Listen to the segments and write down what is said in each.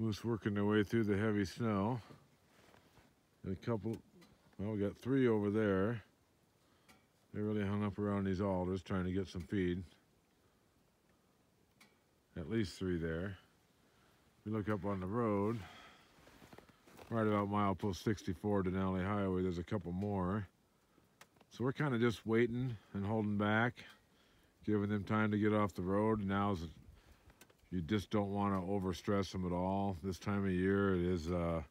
Moose working their way through the heavy snow. And a couple, well, we got three over there. They really hung up around these alders trying to get some feed. At least three there. We look up on the road, right about milepost 64 Denali Highway, there's a couple more. So we're kind of just waiting and holding back, giving them time to get off the road. Now's you just don't want to overstress them at all. This time of year, it is uh,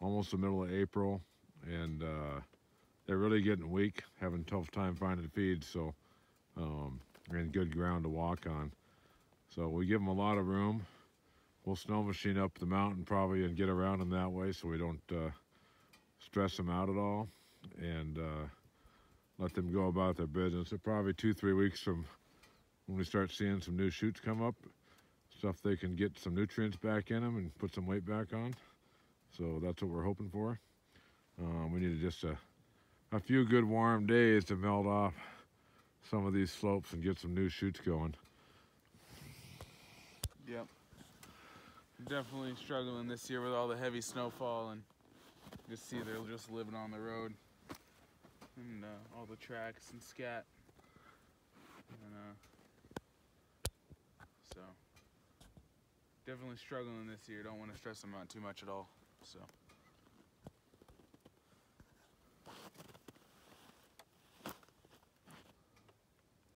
almost the middle of April, and uh, they're really getting weak, having tough time finding feed, so um, and good ground to walk on. So we give them a lot of room. We'll snow machine up the mountain probably and get around them that way, so we don't uh, stress them out at all, and uh, let them go about their business. So probably two, three weeks from when we start seeing some new shoots come up, stuff they can get some nutrients back in them and put some weight back on. So that's what we're hoping for. Um, we need just a, a few good warm days to melt off some of these slopes and get some new shoots going. Yep. Definitely struggling this year with all the heavy snowfall and just see they're just living on the road and uh, all the tracks and scat. And, uh, so definitely struggling this year. Don't want to stress them out too much at all. So.